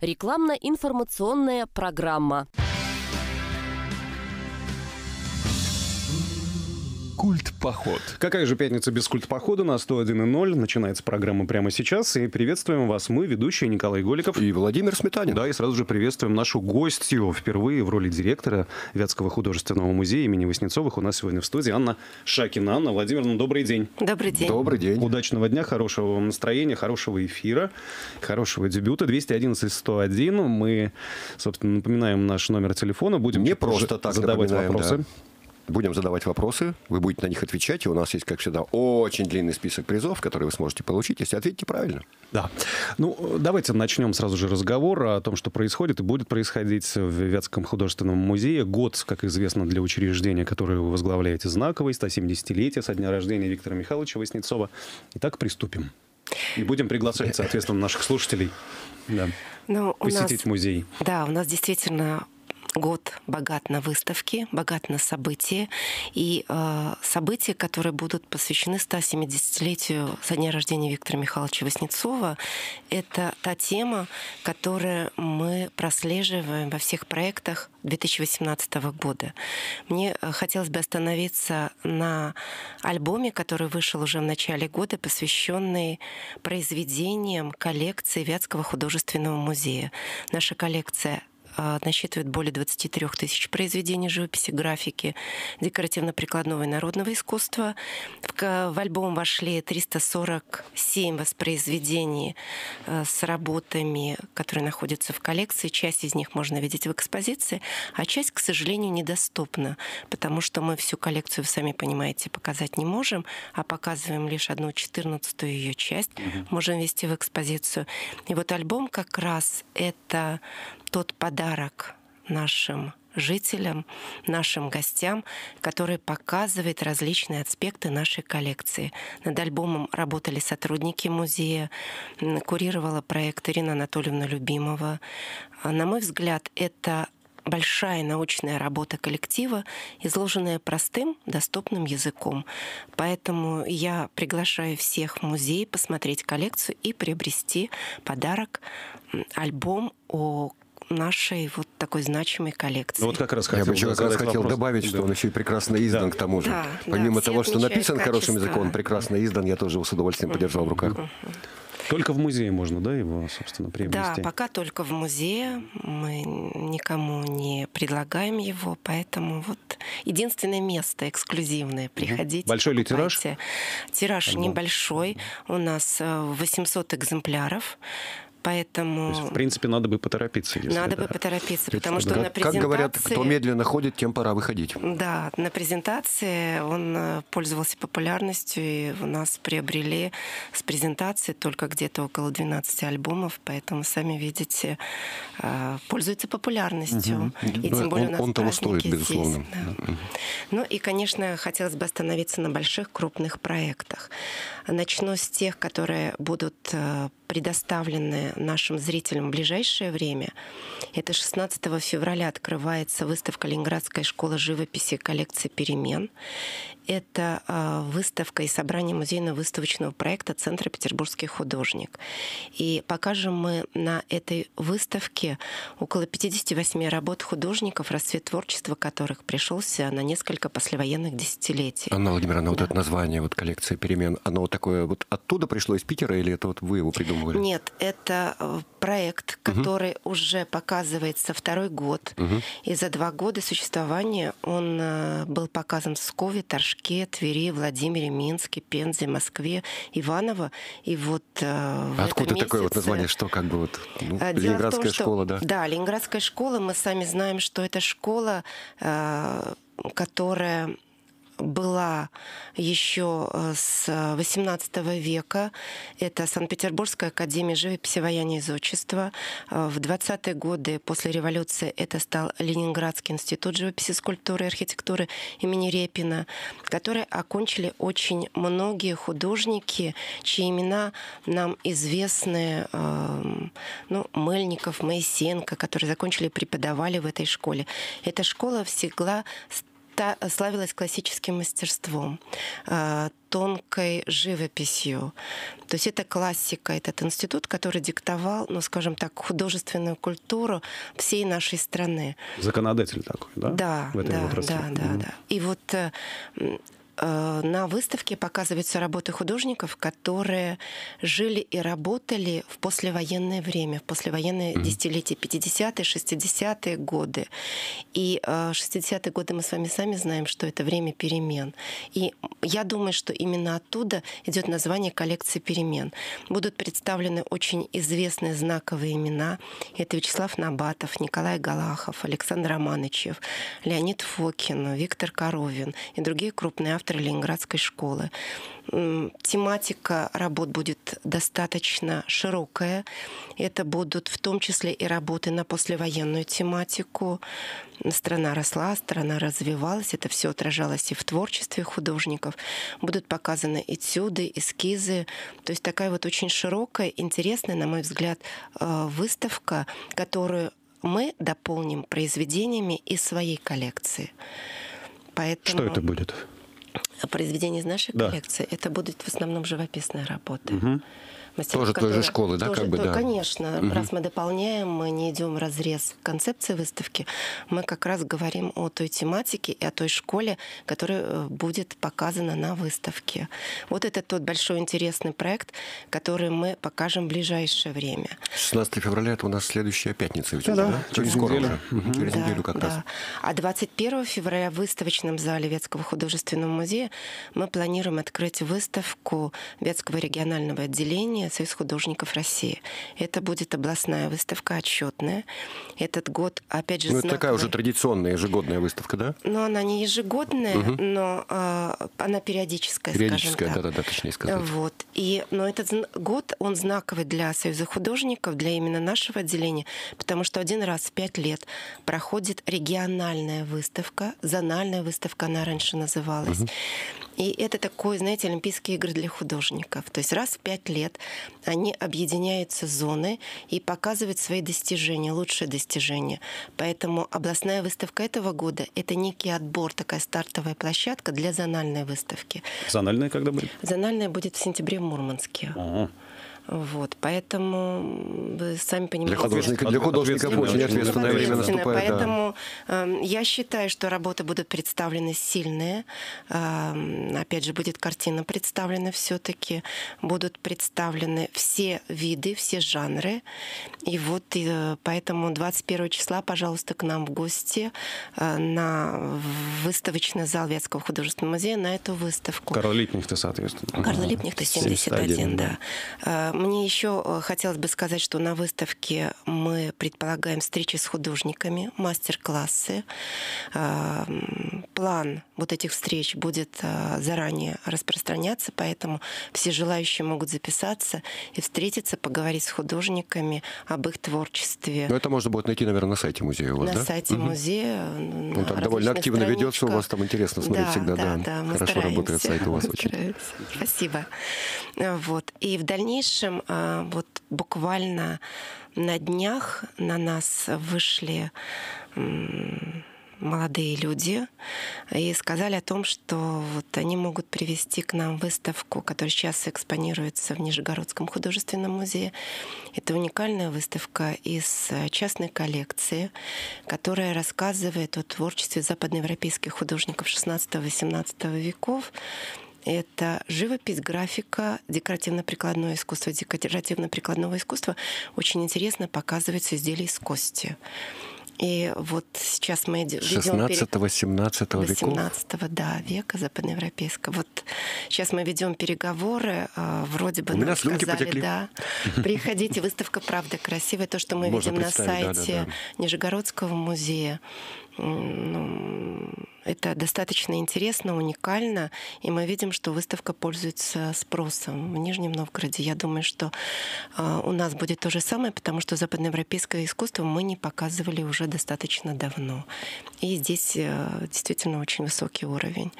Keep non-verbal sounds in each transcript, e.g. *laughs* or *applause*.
Рекламно-информационная программа. Культ поход. Какая же пятница без культ похода на 101.0? Начинается программа прямо сейчас. И приветствуем вас мы, ведущие Николай Голиков. И Владимир Сметанин. Да, и сразу же приветствуем нашу гостью впервые в роли директора Вятского художественного музея имени Васнецовых. У нас сегодня в студии Анна Шакина. Анна Владимировна, добрый день. Добрый день. Добрый день. Удачного дня, хорошего вам настроения, хорошего эфира, хорошего дебюта. 211-101. Мы, собственно, напоминаем наш номер телефона. Будем Не просто так задавать вопросы. да. Будем задавать вопросы, вы будете на них отвечать, и у нас есть, как всегда, очень длинный список призов, которые вы сможете получить, если ответите правильно. Да. Ну, давайте начнем сразу же разговор о том, что происходит и будет происходить в Вятском художественном музее. Год, как известно, для учреждения, которое вы возглавляете, знаковый, 170-летие со дня рождения Виктора Михайловича Васнецова. Итак, приступим. И будем приглашать, соответственно, наших слушателей да, Ну, посетить нас, музей. да, у нас действительно год богат на выставки, богат на события. И э, события, которые будут посвящены 170-летию со дня рождения Виктора Михайловича Васнецова, это та тема, которую мы прослеживаем во всех проектах 2018 года. Мне э, хотелось бы остановиться на альбоме, который вышел уже в начале года, посвященный произведениям коллекции Вятского художественного музея. Наша коллекция насчитывает более 23 тысяч произведений живописи, графики, декоративно-прикладного и народного искусства. В, в альбом вошли 347 воспроизведений э, с работами, которые находятся в коллекции. Часть из них можно видеть в экспозиции, а часть, к сожалению, недоступна, потому что мы всю коллекцию, вы сами понимаете, показать не можем, а показываем лишь одну четырнадцатую ее часть, можем вести в экспозицию. И вот альбом как раз это тот подарок нашим жителям, нашим гостям, который показывает различные аспекты нашей коллекции. Над альбомом работали сотрудники музея, курировала проект Ирина Анатольевна Любимова. А, На мой взгляд, это большая научная работа коллектива, изложенная простым, доступным языком. Поэтому я приглашаю всех в музей посмотреть коллекцию и приобрести подарок, альбом о нашей вот такой значимой коллекции. Ну, вот как раз Я хотел бы еще как раз хотел вопрос. добавить, что Да. он еще и прекрасно издан Да. к тому же. Да, да, Помимо все того, что написан хорошим качество. языком, он прекрасно издан, я тоже его с удовольствием подержал в руках. Только в музее можно, да, его, собственно, Да, приобрести? пока только в музее. Мы никому не предлагаем его, поэтому вот единственное место эксклюзивное. Приходите. Большой ли тираж? Тираж Альбом. небольшой. У нас э, 800 экземпляров. Поэтому То есть, в принципе, надо бы поторопиться. Если надо да. бы поторопиться, потому что Как- на как презентации... говорят, кто медленно ходит, тем пора выходить. Да, на презентации он э, пользовался популярностью, и у нас приобрели с презентации только где-то около 12 альбомов, поэтому, сами видите, э, пользуется популярностью. И Ну, тем более он- у нас он того стоит, здесь, безусловно. да. Ну и, конечно, хотелось бы остановиться на больших крупных проектах. Начну с тех, которые будут э, предоставлены нашим зрителям в ближайшее время. Это 16 февраля открывается выставка Ленинградской школы живописи коллекции «Перемен». Это э, выставка и собрание музейно-выставочного проекта Центра «Петербургский художник». И покажем мы на этой выставке около 58 работ художников, расцвет творчества которых пришелся на несколько послевоенных десятилетий. Анна Владимировна, вот это название, вот коллекция перемен, оно вот такое вот оттуда пришло из Питера или это вот вы его придумывали? Нет, это э, проект, который уже показывается второй год. И за два года существования он э, был показан в Пскове, Торжке, Твери, Владимире, Минске, Пензе, Москве, Иваново. И вот э, в Откуда этом такое вот месяце- название, что как бы вот ну, дело в том, Ленинградская что- школа, да? Да, Ленинградская школа. Мы сами знаем, что это школа, которая была еще э, с XVIII века. Это Санкт-Петербургская академия живописи, ваяния и зодчества. Э, В 20-е годы после революции это стал Ленинградский институт живописи, скульптуры и архитектуры имени Репина, который окончили очень многие художники, чьи имена нам известны. эм, Ну, Мельников, Моисенко, которые закончили и преподавали в этой школе. Эта школа всегда славилась классическим мастерством, э, тонкой живописью. То есть это классика, этот институт, который диктовал, ну, скажем так, художественную культуру всей нашей страны. Законодатель такой, да? Да, да, да, да, да. И вот э, на выставке показываются работы художников, которые жили и работали в послевоенное время, в послевоенные десятилетия, 50-е, 60-е годы. И э, 60-е годы мы с вами сами знаем, что это время перемен. И я думаю, что именно оттуда идет название коллекции перемен. Будут представлены очень известные знаковые имена. Это Вячеслав Набатов, Николай Галахов, Александр Романычев, Леонид Фокин, Виктор Коровин и другие крупные авторы Ленинградской школы. Тематика работ будет достаточно широкая. Это будут в том числе и работы на послевоенную тематику. Страна росла, страна развивалась. Это все отражалось и в творчестве художников. Будут показаны этюды, эскизы. То есть такая вот очень широкая, интересная, на мой взгляд, э, выставка, которую мы дополним произведениями из своей коллекции. Поэтому Что это будет? Произведения из нашей Да. коллекции, это будут в основном живописные работы. Мгм. Мастеров, Тоже той же которые- школы, да, тоже как бы, да. Конечно. Мгм. Раз мы дополняем, мы не идем в разрез концепции выставки, мы как раз говорим о той тематике и о той школе, которая э, будет показана на выставке. Вот это тот большой интересный проект, который мы покажем в ближайшее время. 16 февраля это у нас следующая пятница. ведь уже, да? через Скоро неделю. уже. Через Да, неделю как да. раз. А 21 февраля в выставочном зале Ветского художественного музея мы планируем открыть выставку Ветского регионального отделения Союз художников России. Это будет областная выставка, отчетная. Этот год, опять же, Ну, это такая знаковый. уже традиционная ежегодная выставка, да? Но она не ежегодная, Мгм. но э, она периодическая, Периодическая, скажем так. да-да-да, точнее сказать. Вот. И, но этот год, он знаковый для Союза художников, для именно нашего отделения, потому что один раз в пять лет проходит региональная выставка, зональная выставка она раньше называлась. И это такой, знаете, Олимпийские игры для художников. То есть раз в пять лет они объединяются зоны и показывают свои достижения, лучшие достижения. Поэтому областная выставка этого года — это некий отбор, такая стартовая площадка для зональной выставки. Зональная когда будет? Зональная будет в сентябре в Мурманске. Ага. Вот, поэтому вы сами понимаете. Для художников, для художников очень ответственное время наступает. да. Поэтому эм, я считаю, что работы будут представлены сильные. Эм, опять же, будет картина представлена все-таки. Будут представлены все виды, все жанры. И вот э, поэтому 21 числа, пожалуйста, к нам в гости э, на выставочный зал Ветского художественного музея на эту выставку. Карл Липнихта, соответственно. Карла Липнихта 71, 71, да. Э, Мне еще э, хотелось бы сказать, что на выставке мы предполагаем встречи с художниками, мастер-классы. Э, м, План вот этих встреч будет э, заранее распространяться, поэтому все желающие могут записаться и встретиться, поговорить с художниками об их творчестве. Но это можно будет найти, наверное, на сайте музея у вас, на да? сайте Мгм. музея. Ну, там довольно активно ведется, у вас там интересно смотреть всегда, да. мы Хорошо работает стараемся. сайт у вас очень. Спасибо. Э, Вот. И в дальнейшем, э, вот буквально на днях на нас вышли молодые люди и сказали о том, что вот они могут привести к нам выставку, которая сейчас экспонируется в Нижегородском художественном музее. Это уникальная выставка из э, частной коллекции, которая рассказывает о творчестве западноевропейских художников XVI-XVIII веков. Это живопись, графика, декоративно-прикладное искусство. Декоративно-прикладного искусства очень интересно показывается изделия из кости. И вот сейчас мы иде- ведем пере- 16-17 веков. 18 да, века западноевропейского. Вот сейчас мы ведем переговоры, э, вроде бы У нам сказали, потекли. да, *laughs* приходите, выставка «Правда красивая», то, что мы Можно видим на представить, да, да, сайте да. Нижегородского музея. Ну, это достаточно интересно, уникально, и мы видим, что выставка пользуется спросом в Нижнем Новгороде. Я думаю, что э, у нас будет то же самое, потому что западноевропейское искусство мы не показывали уже достаточно давно. И здесь э, действительно очень высокий уровень.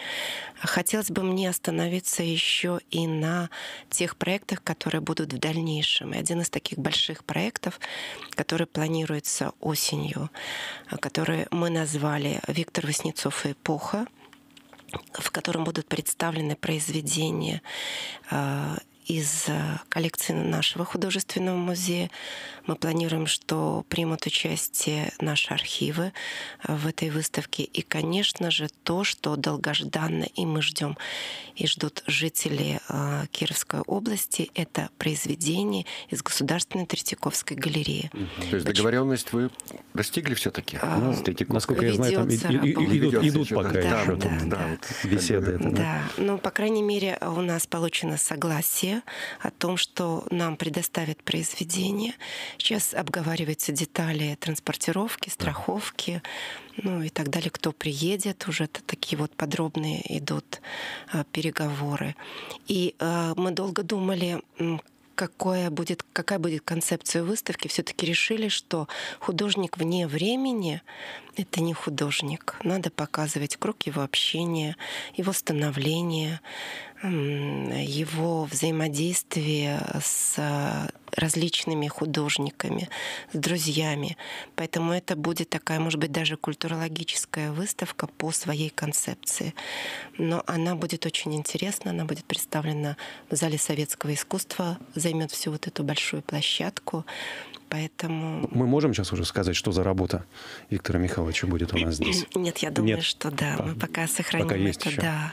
Хотелось бы мне остановиться еще и на тех проектах, которые будут в дальнейшем. И один из таких больших проектов, который планируется осенью, э, который мы назвали Виктор Васнецов и эпоха, в котором будут представлены произведения э, из э, коллекции нашего художественного музея. Мы планируем, что примут участие наши архивы э, в этой выставке. И, конечно же, то, что долгожданно и мы ждем, и ждут жители э, Кировской области, это произведение из Государственной Третьяковской галереи. То есть договоренность вы достигли все-таки? А, ну, насколько я знаю, там и, и, и, идут, идут пока да, еще да, там, да, вот, беседы. Да, это, да. да, ну, по крайней мере, у нас получено согласие о том, что нам предоставят произведение. Сейчас обговариваются детали транспортировки, страховки, ну и так далее, кто приедет, уже это такие вот подробные идут э, переговоры. И э, мы долго думали, какое будет, какая будет концепция выставки, все-таки решили, что художник вне времени — это не художник. Надо показывать круг его общения, его становления, его взаимодействие с различными художниками, с друзьями. Поэтому это будет такая, может быть, даже культурологическая выставка по своей концепции. Но она будет очень интересна, она будет представлена в Зале советского искусства, займет всю вот эту большую площадку. Поэтому... Мы можем сейчас уже сказать, что за работа Виктора Михайловича будет у нас здесь? *clears throat* Нет, я думаю, Нет. что да. Мы пока сохраним пока есть это еще. Да,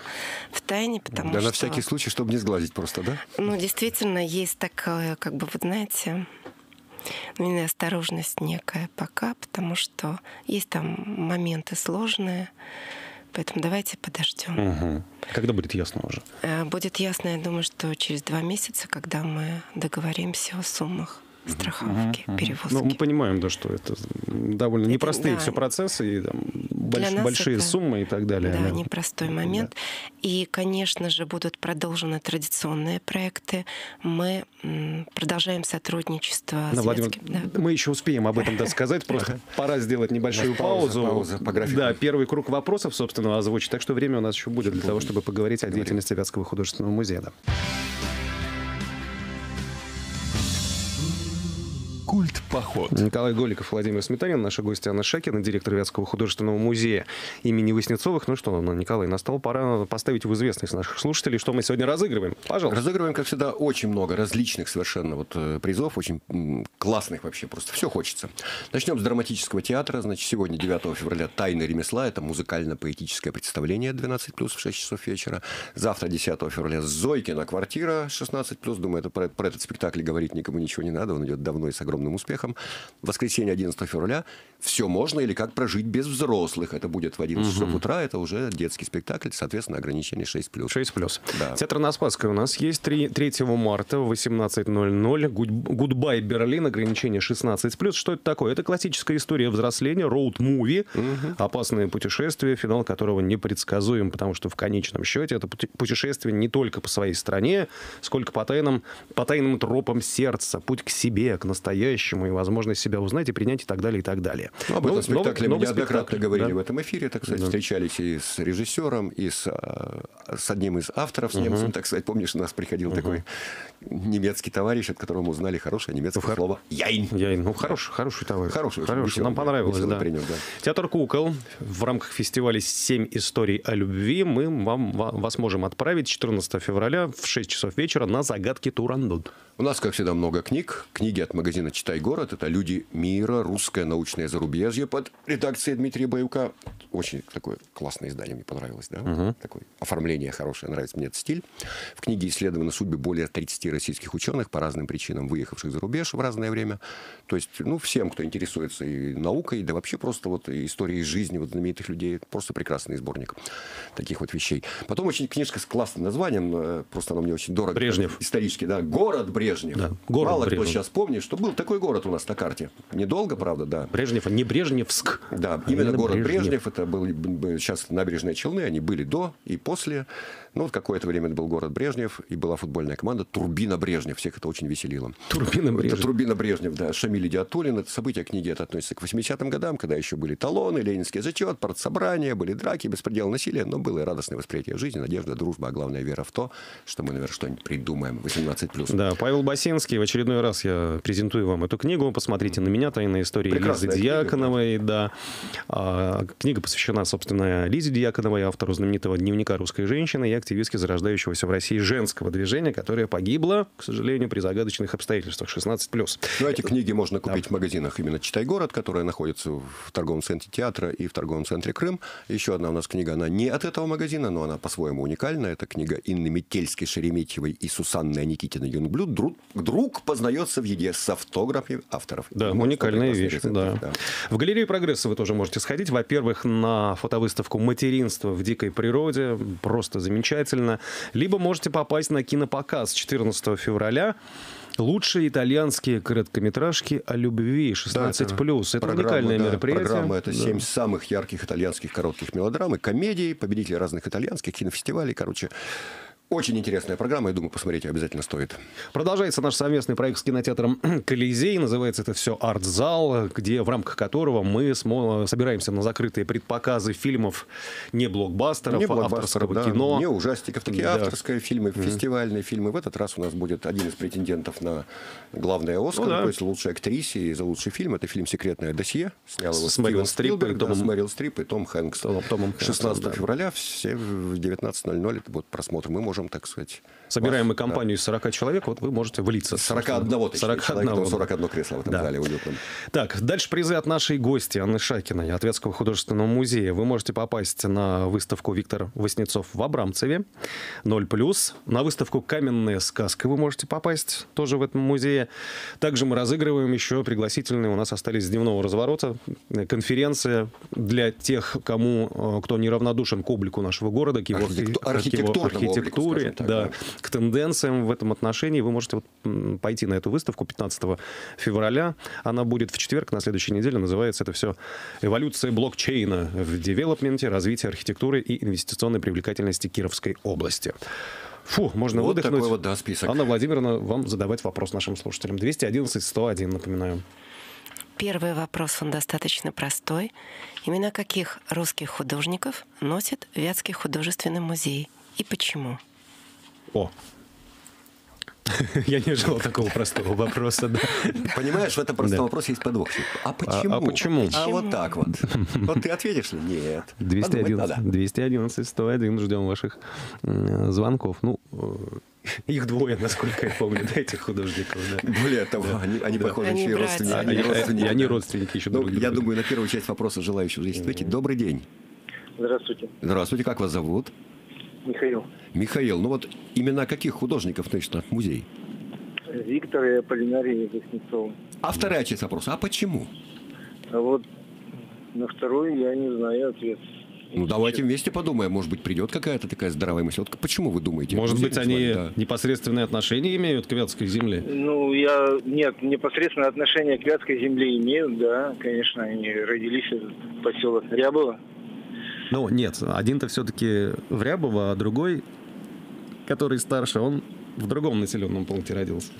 в тайне, потому да, что... на всякий случай, чтобы не сглазить просто, да? Ну, действительно, есть такое, как бы, вот знаете, ну, осторожность некая пока, потому что есть там моменты сложные. Поэтому давайте подождем. Угу. Когда будет ясно уже? Э, будет ясно, я думаю, что через два месяца, когда мы договоримся о суммах страховки, uh-huh, uh-huh. перевозки. Ну, мы понимаем, да, что это довольно это, непростые да. все процессы, и там, больш, большие это, суммы и так далее. Да, да. непростой момент. Да. И, конечно же, будут продолжены традиционные проекты. Мы продолжаем сотрудничество да, с Владимир, да. Мы еще успеем об этом сказать, *laughs* просто пора сделать небольшую паузу. Пауза по графику. Да, первый круг вопросов, собственно, озвучить. Так что время у нас еще будет для того, чтобы поговорить о деятельности Вятского художественного музея. Культ поход. Николай Голиков, Владимир Сметанин, наши гости Анна Шакина, директор Вятского художественного музея имени Васнецовых. Ну что, Николай, настал пора поставить в известность наших слушателей, что мы сегодня разыгрываем. Пожалуйста. Разыгрываем, как всегда, очень много различных совершенно вот э, призов, очень классных вообще, просто все хочется. Начнем с драматического театра. Значит, сегодня, 9 февраля, «Тайна ремесла». Это музыкально-поэтическое представление 12 плюс в 6 часов вечера. Завтра, 10 февраля, Зойкина квартира 16 плюс. Думаю, это про, про этот спектакль говорить никому ничего не надо. Он идет давно и с огромным огромным успехом. воскресенье 11 февраля «Все можно» или «Как прожить без взрослых». Это будет в 11 угу. часов утра. Это уже детский спектакль, соответственно, ограничение 6+. 6+. Да. Театр на Спасской у нас есть 3, 3 марта в 18.00. «Гудбай, Берлин», ограничение 16+. Что это такое? Это классическая история взросления, роуд-муви, угу. опасное путешествие, финал которого непредсказуем, потому что в конечном счете это путешествие не только по своей стране, сколько по тайным, по тайным тропам сердца, путь к себе, к настоящему и возможность себя узнать и принять и так далее, и так далее. Ну, об этом спектакле мы неоднократно говорили да? в этом эфире, так сказать, да. встречались и с режиссером, и с, а, с одним из авторов, с немцем, угу. так сказать. Помнишь, у нас приходил угу. такой немецкий товарищ, от которого мы узнали хорошее немецкое ну, слово «яйн». «Яйн». Ну, хороший, хороший товарищ. Хороший, хороший. Нам понравилось, да. Принял, да. Театр кукол. В рамках фестиваля «Семь историй о любви» мы вам, вас можем отправить 14 февраля в 6 часов вечера на загадки Турандот. У нас, как всегда, много книг. Книги от магазина «Читай город». Это «Люди мира», «Русское научное зарубежье» под редакцией Дмитрия Баюка. Очень такое классное издание, мне понравилось. Да? Угу. Такое оформление хорошее, нравится мне этот стиль. В книге исследованы судьбы более 30 российских ученых по разным причинам, выехавших за рубеж в разное время. То есть, ну, всем, кто интересуется и наукой, да вообще просто вот историей жизни вот знаменитых людей, просто прекрасный сборник таких вот вещей. Потом очень книжка с классным названием, э, просто она мне очень дорого. Брежнев. Исторически, да. «Город Брежнев». Брежнев. Да, город Мало Брежнев. кто сейчас помнит, что был такой город у нас на карте. Недолго, правда, да. Брежнев, не Брежневск. Да, а именно город Брежнев. Брежнев. Это был, сейчас набережные Челны, они были до и после Ну, вот какое-то время это был город Брежнев, и была футбольная команда Турбина Брежнев. Всех это очень веселило. Турбина Брежнев. Это Турбина Брежнев, да. Шамиль Идиатуллин. Это события книги это относится к 80-м годам, когда еще были талоны, ленинский зачет, партсобрания, были драки, беспредел насилия, но было и радостное восприятие жизни, надежда, дружба, а главное вера в то, что мы, наверное, что-нибудь придумаем. 18+. Да, Павел Басинский. В очередной раз я презентую вам эту книгу. Посмотрите на меня. Тайная история Прекрасная Лизы книга, Дьяконовой. Да. А, книга посвящена, собственно, Лизе Дьяконовой, автору знаменитого дневника русской женщины и активистки зарождающегося в России женского движения, которое погибло, к сожалению, при загадочных обстоятельствах 16+. Ну, эти книги можно купить в магазинах именно «Читай город», которая находится в торговом центре театра и в торговом центре Крым. Еще одна у нас книга, она не от этого магазина, но она по-своему уникальна. Это книга Инны Метельской, Шереметьевой и Сусанны Аникитиной Юнгблюд. Друг, друг познается в еде с автографами авторов. Да, уникальная вещь. рецепт, Да. В галерею прогресса вы тоже можете сходить. Во-первых, на фотовыставку «Материнство в дикой природе». Просто замечательно. Либо можете попасть на кинопоказ 14 февраля. Лучшие итальянские короткометражки о любви 16+. это программа, уникальное да, мероприятие. Программа это Да. семь самых ярких итальянских коротких мелодрам и комедий, победители разных итальянских кинофестивалей. Короче, очень интересная программа. Я думаю, посмотреть обязательно стоит. Продолжается наш совместный проект с кинотеатром *clears throat* «Колизей». Называется это все «Артзал», где в рамках которого мы собираемся на закрытые предпоказы фильмов не блокбастеров, Не а блокбастеров, авторского да, кино. не ужастиков, такие Да. авторские фильмы, фестивальные фильмы. В этот раз у нас будет один из претендентов на главное Оскар, Ну да. то есть лучшей актрисе и за лучший фильм. Это фильм «Секретное досье». Снял его С Мэрил Стрип и да, с Мэрил Стрип и Том Хэнкс. Том- Томом Хэнксом, 16 да. февраля все в 19.00 это будет просмотр. Мы можем, так сказать... Собираем мы вас, да, компанию из 40 человек, вот вы можете влиться. 41 точнее, 41 человек, там да. 41 кресло в этом Да. зале уютном. Так, дальше призы от нашей гости Анны Шакиной, от Вятского художественного музея. Вы можете попасть на выставку Виктор Васнецов в Абрамцеве, 0+. На выставку «Каменная сказка» вы можете попасть тоже в этом музее. Также мы разыгрываем еще пригласительные, у нас остались с дневного разворота, конференция для тех, кому, э, кто неравнодушен к облику нашего города, к его, Архитекту- к его облику, архитектуре, скажем так, да, да. К тенденциям в этом отношении. Вы можете вот пойти на эту выставку 15 февраля. Она будет в четверг, на следующей неделе. Называется это все «Эволюция блокчейна в девелопменте, развитие архитектуры и инвестиционной привлекательности Кировской области». Фу, можно Вот выдохнуть. такой вот, да, список. Анна Владимировна, вам задавать вопрос нашим слушателям. 211-101, напоминаю. Первый вопрос, он достаточно простой. Имена каких русских художников носит Вятский художественный музей? И почему? О, *laughs* я не ожидал такого простого вопроса. да. Понимаешь, в этом простом Да. вопросе есть подвохчик. А почему? почему? А вот так вот. *laughs* Вот ты ответишь ли? Нет. Подумать 211, надо. 211 101, ждем ваших звонков. Ну, э, *laughs* их двое, насколько я помню, да, этих художников. Да. Более того, они, они похоже, Они еще и братья. родственники. А, Они родственники, они да. родственники еще Ну, друг я друга. думаю, на первую часть вопроса желающих здесь ответить. Добрый день. Здравствуйте, Здравствуйте, как вас зовут? Михаил. Михаил, ну вот имена каких художников носит наш музей? Виктор и Аполлинарий Воснецова. А вторая часть вопроса, а почему? А вот на второй я не знаю ответ. Ну, давайте вместе подумаем, может быть, придет какая-то такая здравая мысль. Вот почему вы думаете? Может быть, они да. непосредственные отношения имеют к Вятской земле? Ну, я... Нет, непосредственно отношение к Вятской земле имеют, да, конечно, они родились в поселок Рябово. Ну, нет, один-то все-таки в Рябово, а другой, который старше, он в другом населенном пункте родился.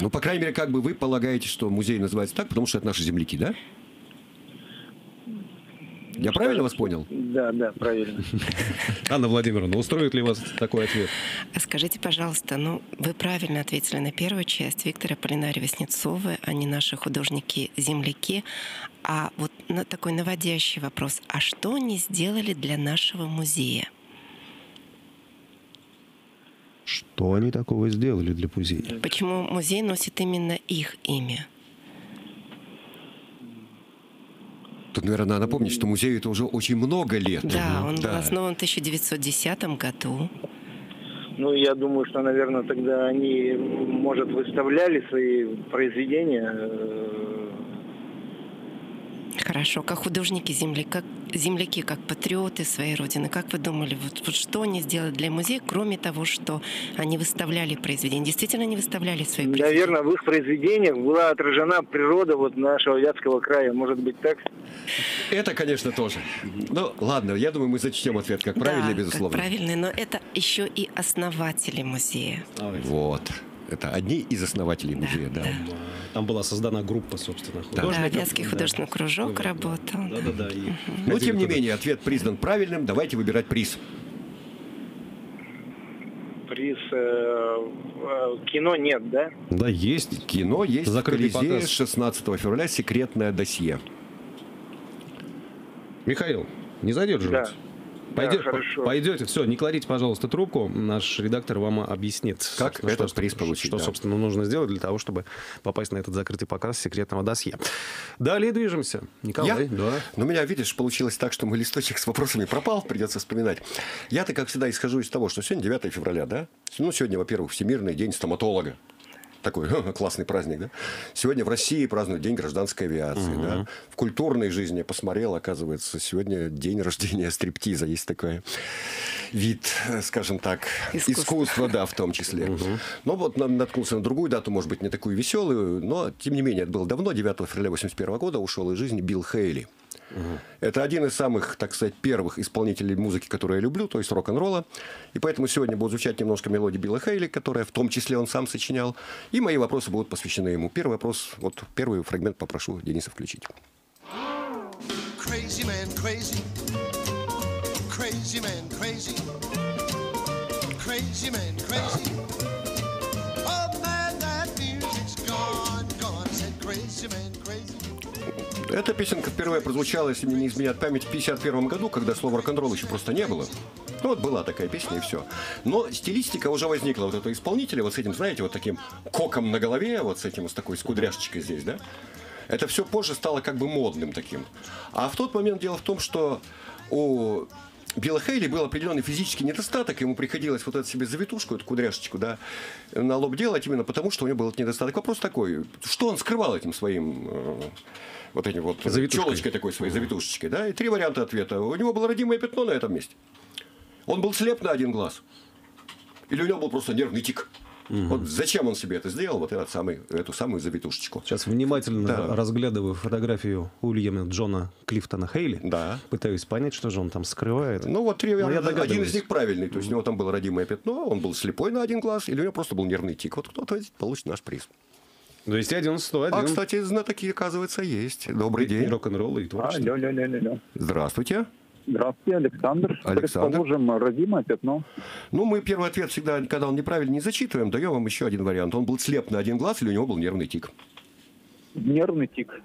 Ну, по крайней мере, как бы вы полагаете, что музей называется так, потому что это наши земляки, да? Я правильно вас понял? Да, да, правильно. *laughs* Анна Владимировна, устроит ли вас такой ответ? А Скажите, пожалуйста, ну, вы правильно ответили на первую часть. Виктора Полинария Васнецовы, они наши художники-земляки. А вот на такой наводящий вопрос. А что они сделали для нашего музея? Что они такого сделали для музея? Почему музей носит именно их имя? Тут, наверное, надо напомнить, что музею это уже очень много лет. Да, он был Да. основан в 1910 году. Ну, я думаю, что, наверное, тогда они, может, выставляли свои произведения. Хорошо. Как художники земли, как земляки, как патриоты своей родины, как вы думали, вот, вот что они сделали для музея, кроме того, что они выставляли произведения? Действительно, они выставляли свои произведения? Наверное, в их произведениях была отражена природа вот нашего Вятского края. Может быть так? Это, конечно, тоже. Ну, ладно, я думаю, мы зачтем ответ как правильный, да, безусловно. Как правильный, но это еще и основатели музея. Вот. Это одни из основателей музея, да. да. Там была создана группа, собственно, Да, художников. Вятский художественный кружок Да, работал. Да, да, да. и Но, ходили тем не менее, ответ признан правильным. Давайте выбирать приз. Приз э, э, кино нет, да? Да, есть. Кино есть Закрытый в Колизее показ. с 16 февраля «Секретное досье». Михаил, не задерживайтесь. Да. Пойдё- Да, хорошо. Пойдете, все, не кладите, пожалуйста, трубку. Наш редактор вам объяснит, Как этот что, приз получить, Что, да. собственно, нужно сделать для того, чтобы попасть на этот закрытый показ секретного досье. Далее движемся. Николай, Я? да. Но у меня, видишь, получилось так, что мой листочек с вопросами пропал, придется вспоминать. Я-то, как всегда, исхожу из того, что сегодня 9 февраля, да? Ну, сегодня, во-первых, Всемирный день стоматолога. Такой *laughs* классный праздник, да? Сегодня в России празднуют День гражданской авиации, да? В культурной жизни я посмотрел, оказывается, сегодня день *laughs* рождения стриптиза. Есть такой вид, скажем так, Искусство. искусства, да, в том числе. Но вот нам наткнулся на другую дату, может быть, не такую веселую, но, тем не менее, это было давно, 9 февраля 81 года ушел из жизни Билл Хейли. Это один из самых, так сказать, первых исполнителей музыки, которую я люблю, то есть рок-н-ролла. И поэтому сегодня будет звучать немножко мелодии Билла Хейли, которая в том числе он сам сочинял. И мои вопросы будут посвящены ему. Первый вопрос, вот первый фрагмент попрошу Дениса включить. Crazy man. Эта песенка впервые прозвучала, если мне не изменяет память, в 51 году, когда слова рок-н-ролл еще просто не было. Ну, вот была такая песня, и все. Но стилистика уже возникла вот этого исполнителя, вот с этим, знаете, вот таким коком на голове, вот с этим, вот с такой, с кудряшечкой здесь, да? Это все позже стало как бы модным таким. А в тот момент дело в том, что у Билла Хейли был определенный физический недостаток, ему приходилось вот эту себе завитушку, эту кудряшечку, да, на лоб делать именно потому, что у него был этот недостаток. Вопрос такой, что он скрывал этим своим э, вот этим вот Завитушкой. челочкой такой своей, завитушечкой, да, и три варианта ответа. У него было родимое пятно на этом месте. Он был слеп на один глаз. Или у него был просто нервный тик. Вот зачем он себе это сделал, вот этот самый, эту самую завитушечку. Сейчас внимательно Да. разглядываю фотографию Уильяма Джона Клифтона Хейли. Да. Пытаюсь понять, что же он там скрывает. Ну, вот три я варианта. Один из них правильный. То есть у него там было родимое пятно, он был слепой на один глаз, или у него просто был нервный тик. Вот кто-то получит наш приз. 201, 101. А, кстати, знатоки, оказывается, есть. Добрый И день. рок-н-ролл, и творчество. Алло, алло, алло, алло. Здравствуйте. Здравствуйте, Александр. Александр. Предположим, родимое пятно. Ну, мы первый ответ всегда, когда он неправильный, не зачитываем, даем вам еще один вариант. Он был слеп на один глаз или у него был нервный тик. Нервный тик.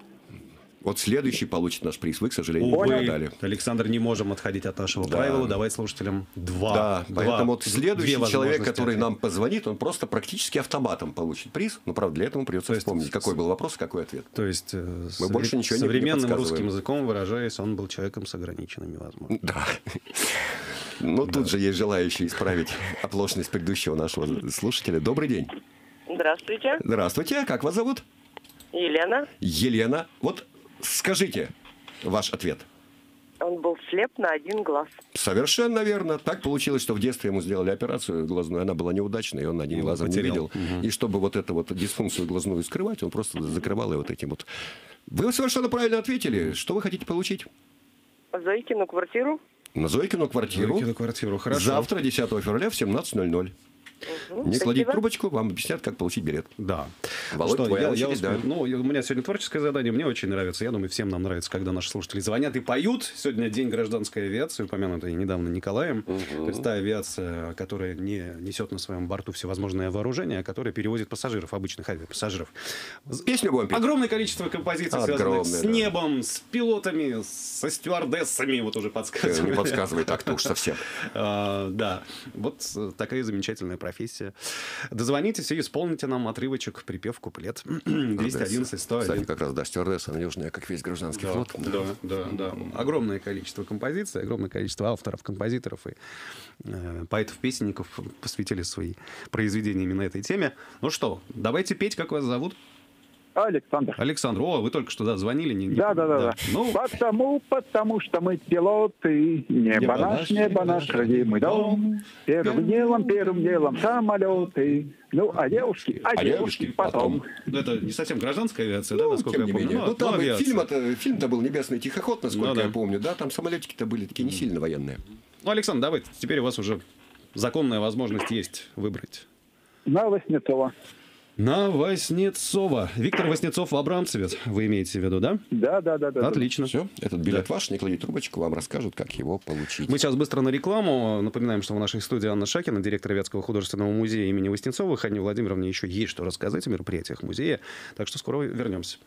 Вот следующий получит наш приз. Вы, к сожалению, не Увы, угадали. Александр, не можем отходить от нашего Да. правила. Давать слушателям два. Да, Два- поэтому вот следующий человек, который ответить. нам позвонит, он просто практически автоматом получит приз. Но, правда, для этого придется То есть вспомнить, какой был вопрос и какой ответ. То есть, э, Мы больше ничего не- не современным подсказываем. русским языком выражаясь, он был человеком с ограниченными возможностями. Да. Ну, тут же есть желающие исправить оплошность предыдущего нашего слушателя. Добрый день. Здравствуйте, Здравствуйте. Как вас зовут? Елена. Елена. Вот скажите ваш ответ. Он был слеп на один глаз. Совершенно верно. Так получилось, что в детстве ему сделали операцию глазную. Она была неудачной, и он один И он глаз не видел. И чтобы вот эту вот дисфункцию глазную скрывать, он просто закрывал ее вот этим вот. Вы совершенно правильно ответили. Что вы хотите получить? Зойкину квартиру. На Зойкину квартиру. Зойкину квартиру, хорошо. Завтра, 10 февраля в 17.00. Не кладите трубочку, вам объяснят, как получить билет. Да. Володь, Что, твоя я, я да. Ну, у меня сегодня творческое задание, мне очень нравится. Я думаю, всем нам нравится, когда наши слушатели звонят и поют. Сегодня день гражданской авиации, упомянутый недавно Николаем. То есть та авиация, которая не несет на своем борту всевозможное вооружение, а которая перевозит пассажиров, обычных авиапассажиров. Песню будем петь? Огромное количество композиций, связанных Огромное, с да. небом, с пилотами, со стюардессами, вот уже Э, подсказывают. Не подсказывай так-то уж совсем. *laughs* А, Да, вот э, такая замечательная профессия. Дозвонитесь и исполните нам отрывочек, припев, куплет. 211, *clears throat* 101. Кстати, как раз, да, стюардесса, она южная, как весь гражданский Да, флот. да, да, да. Огромное количество композиций, огромное количество авторов, композиторов и э, поэтов-песенников посвятили свои произведения именно этой теме. Ну что, давайте петь, как вас зовут? Александр. Александр, о, вы только что, да, звонили? Не, не- Да, да, да, да. Ну, Потому, потому что мы пилоты, небо Небо наш, небо наш, родимый дом. Первым делом, первым делом самолеты. Ну, а девушки, а, А девушки девушки потом. потом. ну, это не совсем гражданская авиация, да, насколько Тем я не помню? менее. Ну, там и авиация. фильм-то, фильм-то был «Небесный тихоход», насколько Ну, да. я помню. Да, там самолетики-то были такие не сильно военные. Ну, Александр, давайте, теперь у вас уже законная возможность есть выбрать. На Воснецова. На Воснецова. Виктор Воснецов в Абрамцеве, вы имеете в виду, да? Да, да, да, да. да. Отлично. Все, этот билет ваш, не кладите трубочку, вам расскажут, как его получить. Мы сейчас быстро на рекламу. Напоминаем, что в нашей студии Анна Шакина, директор Вятского художественного музея имени Воснецова. Хане Владимировне еще есть что рассказать о мероприятиях музея. Так что скоро вернемся.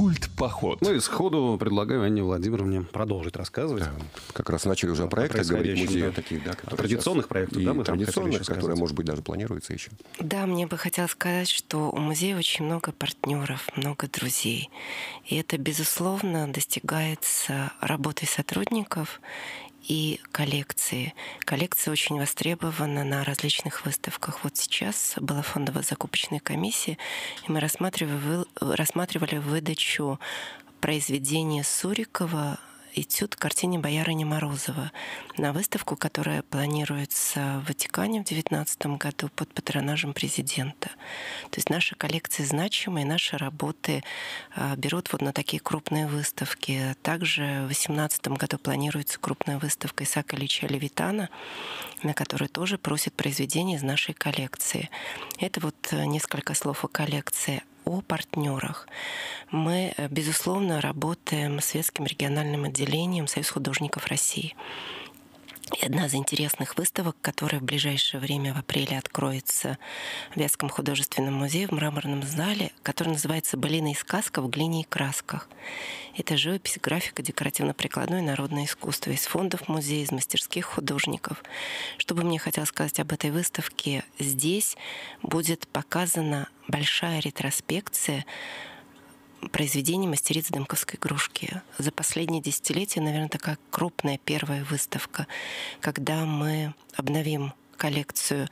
Культ поход. Ну и сходу предлагаю Анне Владимировне продолжить рассказывать. Как раз начали уже о проектах говорить происходящем, музея да. таких, да, которые традиционных сейчас- проектах, и да, мы традиционных, которые, сказать. может быть, даже планируются еще. Да, мне бы хотелось сказать, что у музея очень много партнеров, много друзей. И это, безусловно, достигается работой сотрудников и коллекции. Коллекция очень востребована на различных выставках. Вот сейчас была фондовая закупочная комиссия, и мы рассматривали, рассматривали выдачу произведения Сурикова этюд к картине «Боярыня Морозова» на выставку, которая планируется в Ватикане в 2019 году под патронажем президента. То есть наши коллекции значимые, наши работы а, берут вот на такие крупные выставки. Также в 2018 году планируется крупная выставка Исаака Ильича Левитана, на которой тоже просят произведения из нашей коллекции. Это вот э, несколько слов о коллекции о партнерах. Мы, э, безусловно, работаем с Ветским региональным отделением Союз художников России. И одна из интересных выставок, которая в ближайшее время в апреле откроется в Вятском художественном музее в мраморном зале, который называется «Былина и сказка в глине и красках». Это живопись, графика, декоративно-прикладное народное искусство из фондов музея, из мастерских художников. Что бы мне хотелось сказать об этой выставке? Здесь будет показана большая ретроспекция произведений мастериц Дымковской игрушки. За последние десятилетия, наверное, такая крупная первая выставка, когда мы обновим коллекцию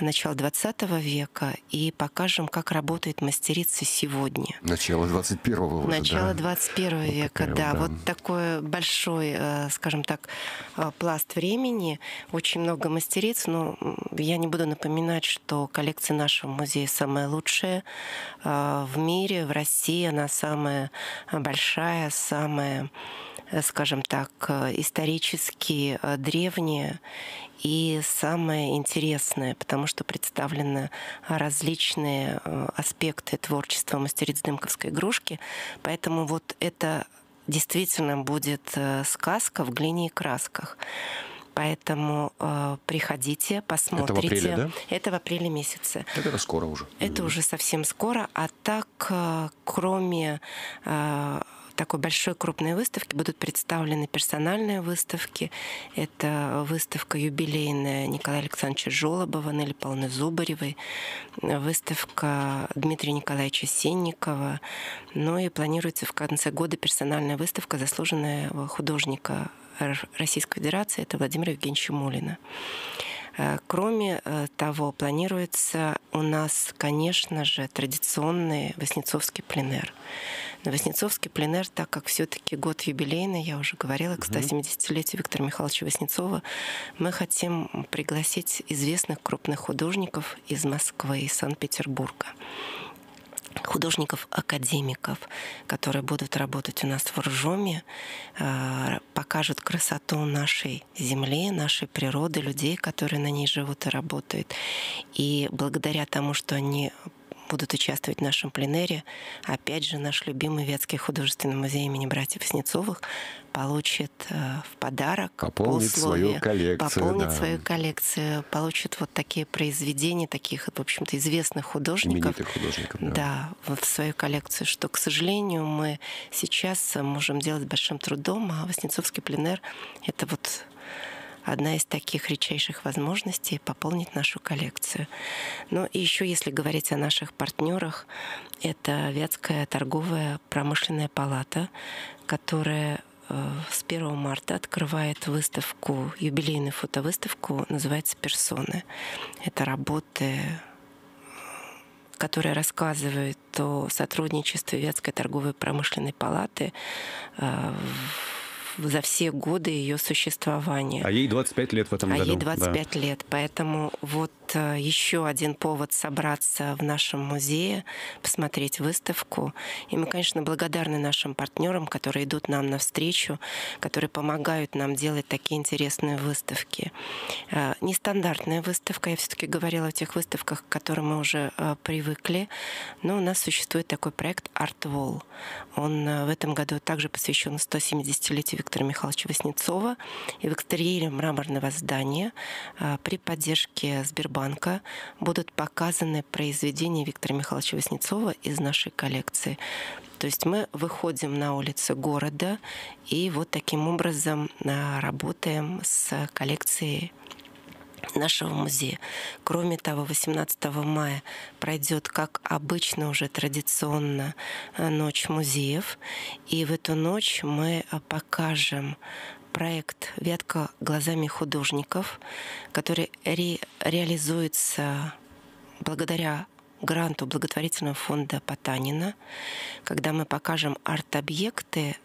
начала 20 века и покажем, как работает мастерица сегодня. Начало 21-го уже, Начало да. 21 века, такая да. вот, да. Вот такой большой, э, скажем так, э, пласт времени, очень много мастериц, но я не буду напоминать, что коллекция нашего музея самая лучшая э, в мире, в России она самая большая, самая э, скажем так, э, исторически э, древняя и самое интересное, потому что представлены различные э, аспекты творчества мастериц Дымковской игрушки. Поэтому вот это действительно будет э, сказка в глине и красках. Поэтому э, приходите, посмотрите. апреле, да? Это в апреле месяце. Так это скоро уже. Это уже совсем скоро. А так, э, кроме э, такой большой крупной выставки будут представлены персональные выставки. Это выставка юбилейная Николая Александровича Жолобова, Нелли Павловны Зубаревой, выставка Дмитрия Николаевича Сенникова. Ну и планируется в конце года персональная выставка заслуженного художника Российской Федерации, это Владимира Евгеньевича Мулина. Э, Кроме э, того, планируется у нас, конечно же, традиционный Воснецовский пленер. Но Воснецовский пленер, так как все-таки год юбилейный, я уже говорила, к 170-летию Виктора Михайловича Воснецова, мы хотим пригласить известных крупных художников из Москвы и Санкт-Петербурга художников-академиков, которые будут работать у нас в Ржоме, э, покажут красоту нашей земли, нашей природы, людей, которые на ней живут и работают. И благодаря тому, что они будут участвовать в нашем пленере, опять же, наш любимый Вятский художественный музей имени братьев Снецовых получит э, в подарок Пополнит по свою коллекцию, пополнит да. свою коллекцию, получит вот такие произведения таких, в общем-то, известных художников. Художников, да. Да, в свою коллекцию, что, к сожалению, мы сейчас можем делать большим трудом, а Воснецовский пленер — это вот одна из таких редчайших возможностей пополнить нашу коллекцию. Ну и еще, если говорить о наших партнерах, это Вятская торговая промышленная палата, которая э, с 1 марта открывает выставку, юбилейную фотовыставку, называется «Персоны». Это работы которые рассказывают о сотрудничестве Вятской торговой промышленной палаты э, за все годы ее существования. А ей 25 лет в этом А году. ей да. 25 лет. Поэтому вот э, еще один повод собраться в нашем музее, посмотреть выставку. И мы, конечно, благодарны нашим партнерам, которые идут нам навстречу, которые помогают нам делать такие интересные выставки. Э, Нестандартная выставка, я все-таки говорила о тех выставках, к которым мы уже э, привыкли. Но у нас существует такой проект Art Wall. Он в этом году также посвящен 170-летию Виктора Михайловича Васнецова. И в экстерьере мраморного здания при поддержке Сбербанка будут показаны произведения Виктора Михайловича Васнецова из нашей коллекции. То есть мы выходим на улицы города и вот таким образом э, работаем с коллекцией нашего музея. Кроме того, 18 мая пройдет, как обычно уже традиционно, э, ночь музеев. И в эту ночь мы э, покажем проект «Вятка глазами художников», который ре- реализуется благодаря гранту благотворительного фонда Потанина, когда мы покажем арт-объекты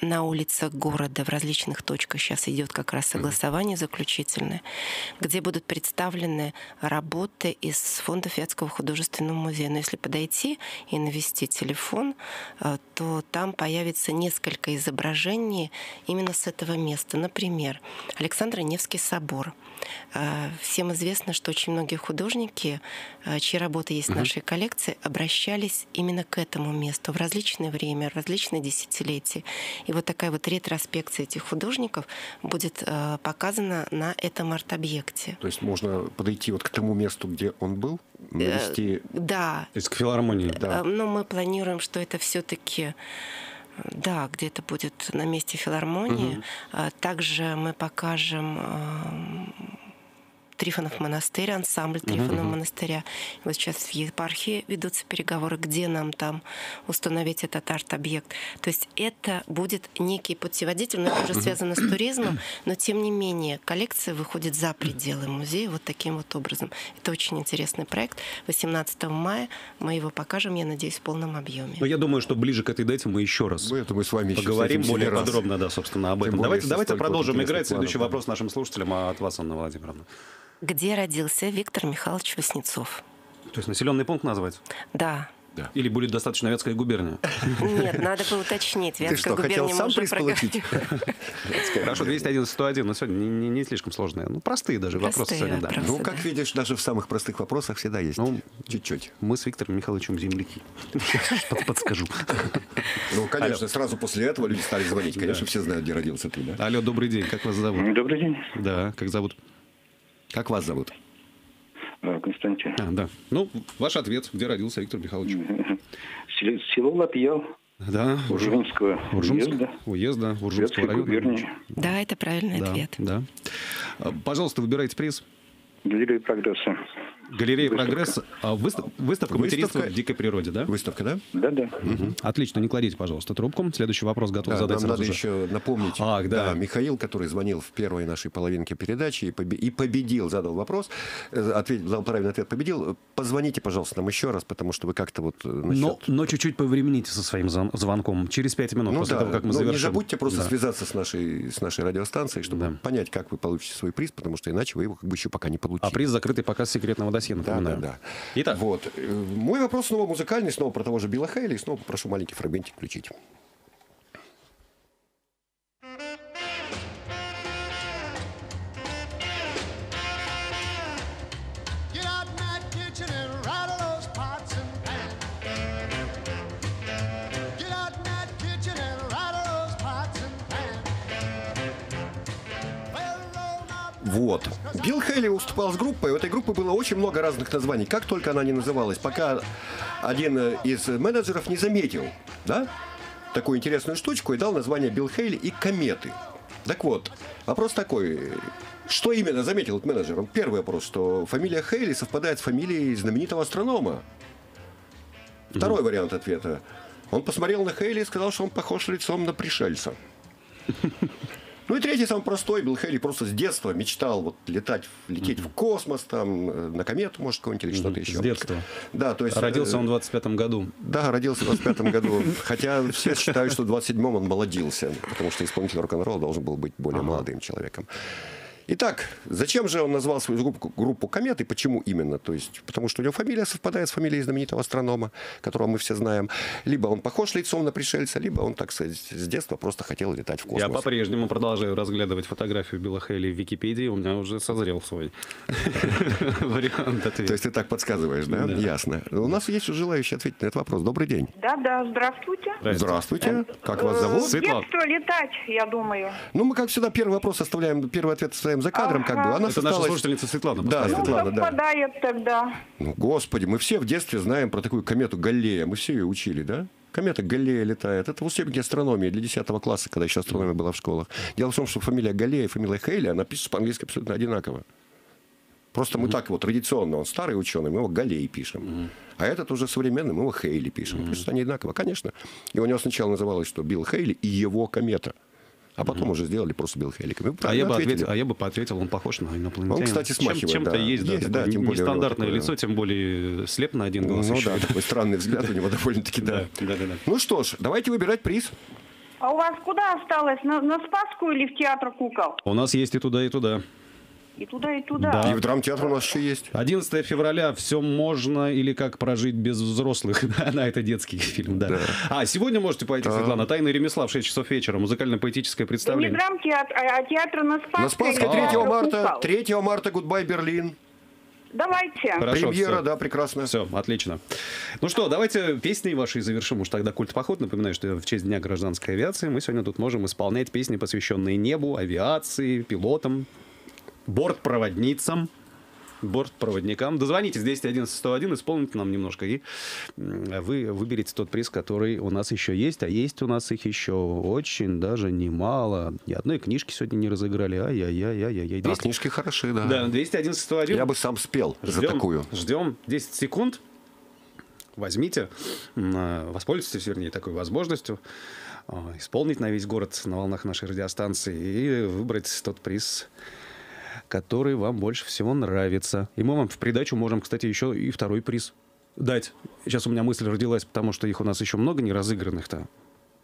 на улицах города в различных точках сейчас идет как раз согласование заключительное, где будут представлены работы из фондов Вятского художественного музея. Но если подойти и навести телефон, э, то там появится несколько изображений именно с этого места. Например, Александр Невский собор. Э, Всем известно, что очень многие художники, э, чьи работы есть в нашей коллекции, обращались именно к этому месту в различное время, в различные десятилетия. И вот такая вот ретроспекция этих художников будет э, показана на этом арт-объекте. То есть можно подойти вот к тому месту, где он был, навести... Да, То есть к филармонии. Да. Э, Но мы планируем, что это все-таки да, где-то будет на месте филармонии. А Также мы покажем Трифонов монастырь, ансамбль Трифонова монастыря. И Вот сейчас в епархии ведутся переговоры, где нам там установить этот арт-объект. То есть это будет некий путеводитель, но это уже связано с туризмом, *clears throat* но тем не менее коллекция выходит за пределы музея вот таким вот образом. Это очень интересный проект. 18 мая мы его покажем, я надеюсь, в полном объеме. Но я думаю, что ближе к этой дате мы еще раз Мы, это мы с вами еще поговорим более раз. подробно, да, собственно, об Тем этом. более, Давайте, давайте продолжим играть. Следующий планов, да. вопрос нашим слушателям а от вас, Анна Владимировна. Где родился Виктор Михайлович Васнецов? То есть населенный пункт назвать? Да. Или будет достаточно Вятская губерния? Нет, надо бы уточнить. Ты Вятская что, хотел губерния сам приз получить? *laughs* Хорошо, 211 101, но сегодня не, не- не слишком сложные. Ну, простые даже вопросы сегодня, да. вопросы. Ну, как да. видишь, даже в самых простых вопросах всегда есть Ну, чуть-чуть. Мы с Виктором Михайловичем земляки. Под- Подскажу. Ну, конечно, сразу после этого люди стали звонить. Конечно, все знают, где родился ты, да? Алло, добрый день, как вас зовут? Добрый день, Да, как зовут? Как вас зовут? э, Константин. А, да. Ну, ваш ответ, где родился Виктор Михайлович? *laughs* Село- Лапьял, Да, Уржумского Уржумск- уезда, уезда, Уржумского района. губернии, Да, это правильный Да, ответ. да. А, Пожалуйста, выбирайте приз. галерея прогресса. Галерея Выставка. «Прогресс». А, выстав- Выставка материнства Выставка. в дикой природе, да? Выставка, да? Да-да. Мгм. Отлично, не кладите, пожалуйста, трубку. Следующий вопрос готов Да, задать нам надо же. еще напомнить. Ах, да. Михаил, который звонил в первой нашей половинке передачи и, побе- и победил, задал вопрос, э, ответил, дал правильный ответ, победил. Позвоните, пожалуйста, нам еще раз, потому что вы как-то вот э, насчет... Но, но чуть-чуть повремените со своим звон- звонком. Через пять минут Ну после да, того, как мы ну, завершим. не забудьте просто Да. связаться с нашей, с нашей радиостанцией, чтобы Да. понять, как вы получите свой приз, потому что иначе вы его как бы еще пока не получите. А приз закрытый показ секретного Да, напоминаю. да, да. Итак, Вот. Э, Мой вопрос снова музыкальный, снова про того же Билла Хейли, и снова попрошу маленький фрагментик включить. Вот. Билл Хейли выступал с группой. У этой группы было очень много разных названий. Как только она не называлась, пока один из менеджеров не заметил, да, такую интересную штучку и дал название Билл Хейли и кометы. Так вот, вопрос такой. Что именно заметил этот менеджер? Первый вопрос, что фамилия Хейли совпадает с фамилией знаменитого астронома. Второй вариант ответа. Он посмотрел на Хейли и сказал, что он похож лицом на пришельца. *laughs* Ну и третий, самый простой, Билл Хейли просто с детства мечтал вот летать, лететь в космос, там, э, на комету, может, какой-нибудь или что-то еще. С детства. Да, то есть... Родился э, он в 25-м году. Да, родился в 25 году. *laughs* Хотя все считают, что в 27-м он молодился, потому что исполнитель рок-н-ролла должен был быть более молодым человеком. Итак, зачем же он назвал свою группу, группу «Комет» и почему именно? То есть, потому что у него фамилия совпадает с фамилией знаменитого астронома, которого мы все знаем. Либо он похож лицом на пришельца, либо он, так сказать, с детства просто хотел летать в космос. Я по-прежнему продолжаю разглядывать фотографию Билла Хейли в Википедии. У меня уже созрел свой *laughs* вариант То ответа. есть ты так подсказываешь, да? Ясно. У нас есть желающие ответить на этот вопрос. Добрый день. Да, да, здравствуйте. Здравствуйте. Как вас Э, зовут? Светлана. летать, я думаю. Ну, мы, как всегда, первый вопрос оставляем, первый ответ оставляем за кадром, как бы. Ага. Она Это наша осталась- слушательница Светлана. Да. Ну, Светлана, да. совпадает тогда. Ну, господи, мы все в детстве знаем про такую комету Галлея. Мы все ее учили, да? Комета Галлея летает. Это в учебнике астрономии для 10 класса, когда еще астрономия была в школах. Дело в том, что фамилия Галлея и фамилия Хейли, она пишется по-английски абсолютно одинаково. Просто мы так вот традиционно, он старый ученый, мы его Галлей пишем. А этот уже современный, мы его Хейли пишем. Пишутся они одинаково, конечно. И у него сначала называлось, что Билл Хейли и его комета. А потом уже сделали просто. Мы А я, бы ответил, а я бы поответил, он похож на инопланетянина. Он, кстати, Чем- смахивает, Чем-то да. есть, да, Есть, да, тем более нестандартное такое- лицо, тем более слеп на один глаз Ну еще. да, такой странный взгляд у него довольно-таки, да. Да, да, да, да. Ну что ж, давайте выбирать приз. А у вас куда осталось? На, на Спасскую или в театр кукол? У нас есть и туда, и туда. И туда, и туда. Да. И в драмтеатр у нас еще есть. 11 февраля «Все можно» или «Как прожить без взрослых». *laughs* Да, это детский фильм, да. А, сегодня можете пойти, Светлана, «Тайны ремесла» в 6 часов вечера, музыкально-поэтическое Да не представление. драмтеатр, а, а театр на Спасской. На Спасской или 3 театр марта, кукол? 3 марта «Гудбай, Берлин». Давайте. Хорошо, Премьера, всё. да, прекрасно. Все, отлично. Ну что, давайте песней вашей завершим уж тогда культ поход. Напоминаю, что в честь Дня гражданской авиации мы сегодня тут можем исполнять песни, посвященные небу, авиации, пилотам, бортпроводницам, бортпроводникам. Дозвонитесь 211 101, исполните нам немножко, и вы выберете тот приз, который у нас еще есть. А есть у нас их еще очень даже немало. Ни одной книжки сегодня не разыграли. Ай-яй-яй-яй-яй. Да, 200 книжки хороши, да. Да, 211 101. Я бы сам спел за такую. Ждем 10 секунд. Возьмите, э, воспользуйтесь, вернее, такой возможностью э, исполнить на весь город на волнах нашей радиостанции и выбрать тот приз, который вам больше всего нравится. И мы вам в придачу можем, кстати, еще и второй приз дать. Сейчас у меня мысль родилась, потому что их у нас еще много не разыгранных-то.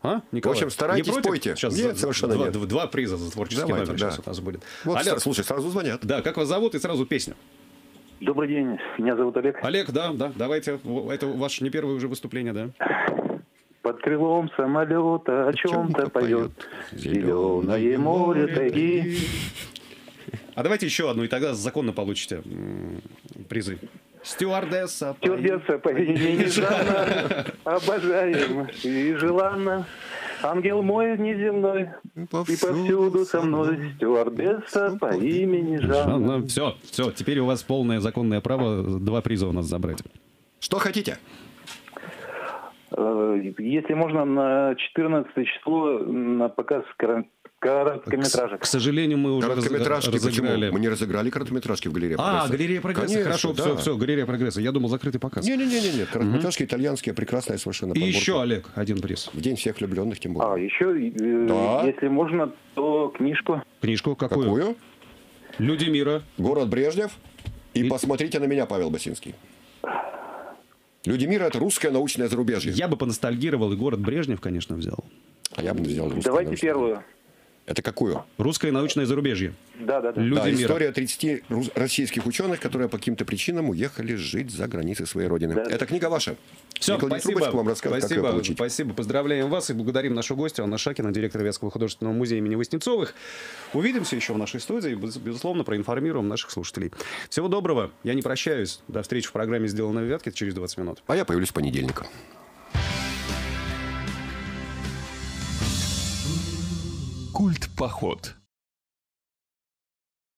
А, Николай? В общем, старайтесь, Не против? пойте. Сейчас Нет, за- совершенно два, нет. Два приза за творческий Давайте, номер да. сейчас у нас будет. Вот, Алло. слушай, сразу звонят. Да, как вас зовут и сразу песня. Добрый день, меня зовут Олег. Олег, да, да, давайте. Это ваше не первое уже выступление, да? Под крылом самолета о чем-то поет зеленое море тайги. А давайте еще одну, и тогда законно получите призы. Стюардесса. Стюардесса по имени Жанна, обожаема и желанна. Ангел мой неземной, и повсюду со мной стюардесса по имени Жанна. Все, все, теперь у вас полное законное право два приза у нас забрать. Что хотите? Э, Если можно, на 14 число на показ кор- короткометражек. К сожалению, мы уже раз- Короткометражки разыграли. почему? Мы не разыграли короткометражки в галерее А, прогресса. галерея прогресса. Конечно, Хорошо, да. все, все, галерея прогресса. Я думал, закрытый показ. Не-не-не, короткометражки итальянские, прекрасная совершенно И подборка. еще, Олег, один приз. В день всех влюбленных, тем более. А, еще, э, Да. если можно, то книжку. Книжку какую? Какую? Люди мира. Город Брежнев. И, посмотрите на меня, Павел Басинский. Люди мира – это русское научное зарубежье. Я бы поностальгировал и город Брежнев, конечно, взял. А я бы взял русское Давайте научное. первую. Это какую? Русское научное зарубежье. Да, да, да. Люди да, мира. история 30 рус- российских ученых, которые по каким-то причинам уехали жить за границей своей родины. Да. Это книга ваша. Все, Николай спасибо. Вам расскажет, как спасибо, ее спасибо. Поздравляем вас и благодарим нашу гостью Анна Шакина, директор Вятского художественного музея имени Воснецовых. Увидимся еще в нашей студии. Без- Безусловно, проинформируем наших слушателей. Всего доброго. Я не прощаюсь. До встречи в программе «Сделано в Вятке» через 20 минут. А я появлюсь в понедельник. Культ поход.